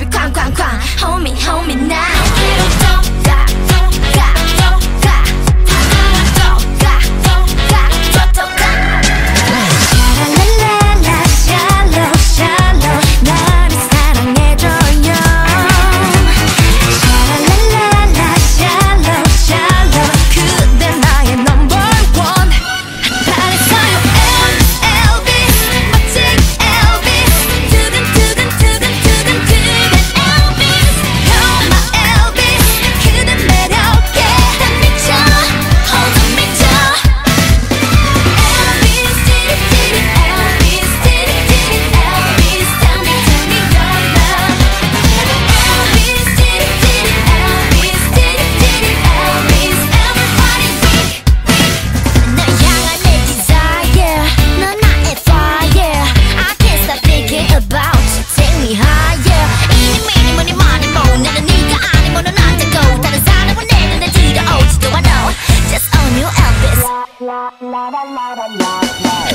baby, come, come, climb. Hold me, hold me now. Fly.